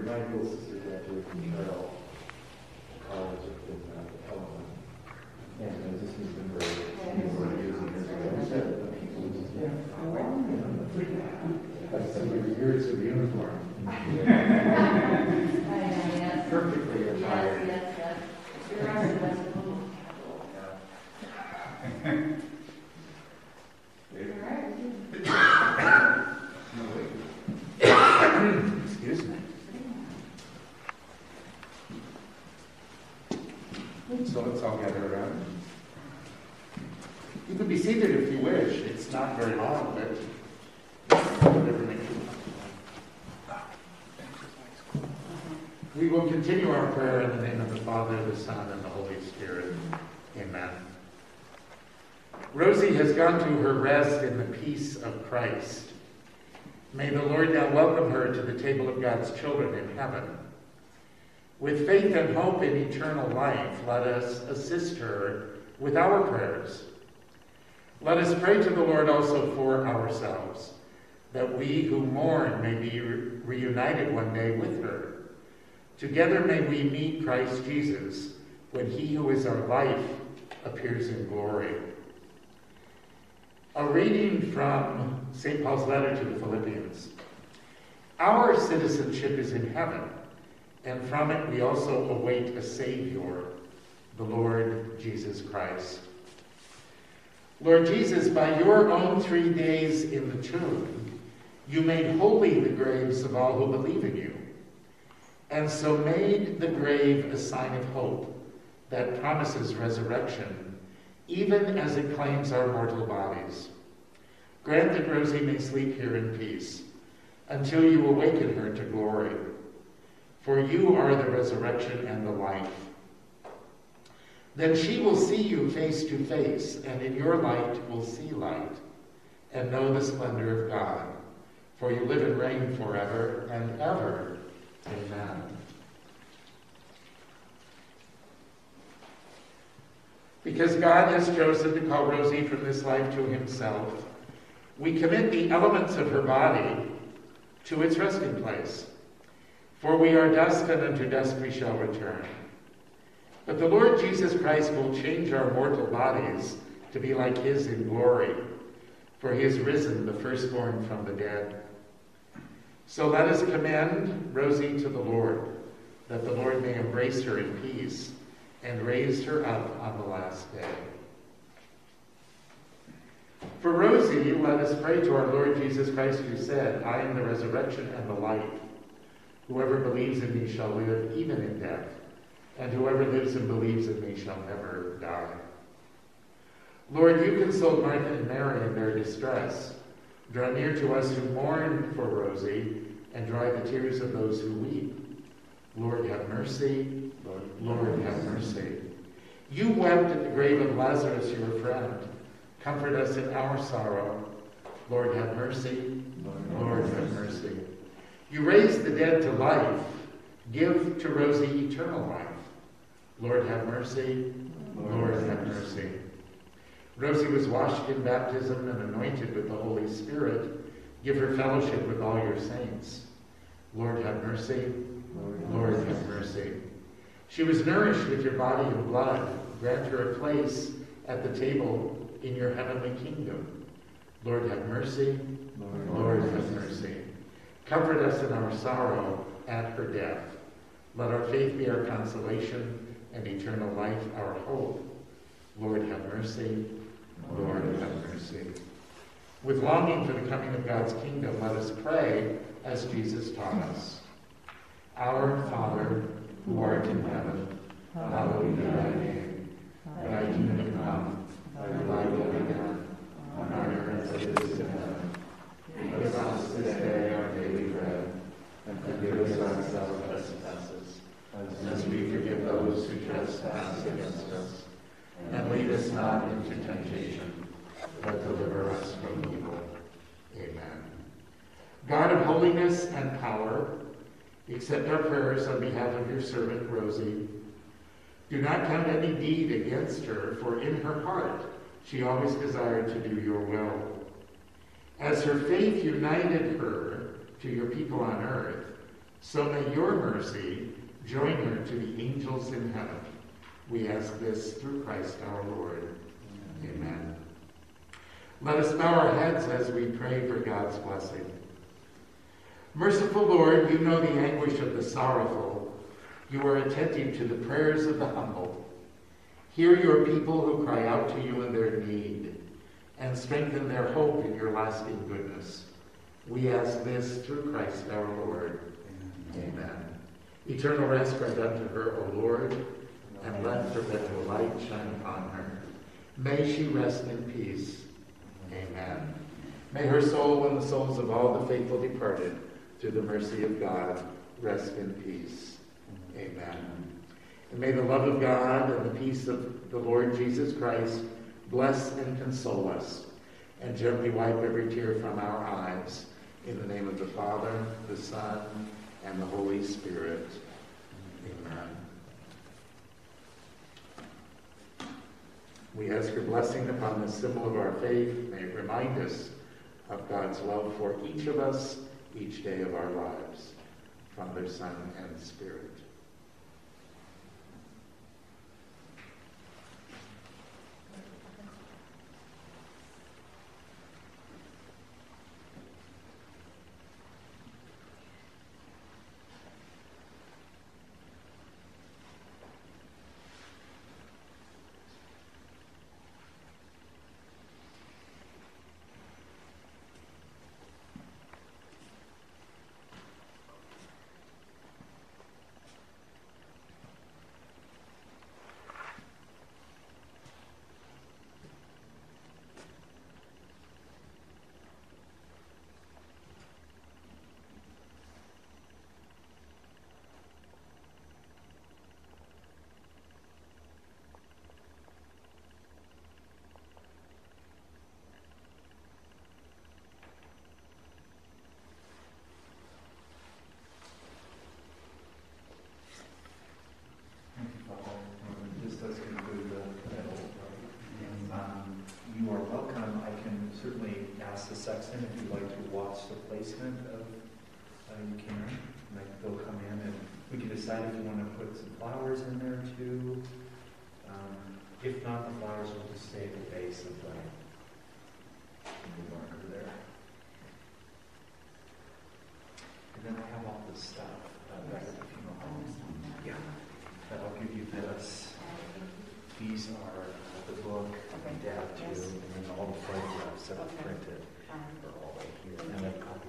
Michael, Sister Dancer, Cheryl, college in uh. And has been great. People were using this. I said, the people just, yeah, oh, wow, you know, Like somebody years of uniform. Perfectly attired. Yes, yes, yes. You're right, that's a little. Excuse me. So let's all gather around. You can be seated if you wish. It's not We will continue our prayer in the name of the Father, the Son, and the Holy Spirit. Amen. Rosie has gone to her rest in the peace of Christ. May the Lord now welcome her to the table of God's children in heaven. With faith and hope in eternal life, let us assist her with our prayers. Let us pray to the Lord also for ourselves, that we who mourn may be re- reunited one day with her. Together may we meet Christ Jesus when he who is our life appears in glory. A reading from St. Paul's letter to the Philippians. Our citizenship is in heaven, and from it we also await a Savior, the Lord Jesus Christ. Lord Jesus, by your own three days in the tomb, you made holy the graves of all who believe in you, and so made the grave a sign of hope that promises resurrection, even as it claims our mortal bodies. Grant that Rosie may sleep here in peace until you awaken her to glory. For you are the resurrection and the life. Then she will see you face to face, and in your light will see light, and know the splendor of God. For you live and reign forever and ever. Amen. Because God has chosen to call Rosie from this life to himself, we commit the elements of her body to its resting place. For we are dust, and unto dust we shall return. But the Lord Jesus Christ will change our mortal bodies to be like his in glory, for he is risen, the firstborn from the dead. So let us commend Rosie to the Lord, that the Lord may embrace her in peace and raise her up on the last day. For Rosie, let us pray to our Lord Jesus Christ, who said, I am the resurrection and the life. Whoever believes in me shall live even in death, and whoever lives and believes in me shall never die. Lord, you consoled Martha and Mary in their distress. Draw near to us who mourn for Rosie, and dry the tears of those who weep. Lord, have mercy. Lord, Lord, have mercy. You wept at the grave of Lazarus, your friend. Comfort us in our sorrow. Lord, have mercy. Lord, have mercy. You raised the dead to life. Give to Rosie eternal life. Lord, have mercy. Lord, have mercy. Rosie was washed in baptism and anointed with the Holy Spirit. Give her fellowship with all your saints. Lord, have mercy. Lord, have mercy. She was nourished with your body and blood. Grant her a place at the table in your heavenly kingdom. Lord, have mercy. Lord, have mercy. Comfort us in our sorrow at her death. Let our faith be our consolation and eternal life our hope. Lord, have mercy. Lord, have mercy. With longing for the coming of God's kingdom, let us pray as Jesus taught us. Our Father, who art in heaven, hallowed be thy name. Thy kingdom come, thy will be done, on earth as it is in heaven. Give us this day our daily bread, and forgive us our trespasses, as we forgive those who trespass against us. And lead us not into temptation, but deliver us from evil. Amen. God of holiness and power, accept our prayers on behalf of your servant Rosie. Do not count any deed against her, for in her heart she always desired to do your will. As her faith united her to your people on earth, So may your mercy join her to the angels in heaven. We ask this through Christ our Lord. Amen. Let us bow our heads as we pray for God's blessing. Merciful Lord, you know the anguish of the sorrowful. You are attentive to the prayers of the humble. Hear your people who cry out to you in their need, and strengthen their hope in your lasting goodness. We ask this through Christ our Lord. Amen. Eternal rest grant unto her, O Lord, and let perpetual light shine upon her. May she rest in peace. Amen. May her soul and the souls of all the faithful departed, through the mercy of God, rest in peace. Amen. And may the love of God and the peace of the Lord Jesus Christ bless and console us, and gently wipe every tear from our eyes. In the name of the Father, the Son, and the Holy Spirit. Amen. We ask your blessing upon the symbol of our faith. May it remind us of God's love for each of us each day of our lives. Father, Son, and Spirit. Thank you, Father. Um, This does conclude the medal. And um, you are welcome. I can certainly ask the sexton if you'd like to watch the placement of, uh, you can. Like, they'll come in and we can decide if you want to put some flowers in there too. Um, If not, the flowers will just stay at the base of the the marker there. And then I have all this stuff uh, back at the funeral home. Yeah. that I'll give you this. These are the book, and dab too, and then all the photographs that I've printed are all right here, and a copy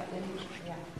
Would I like some? Yeah, then, yeah.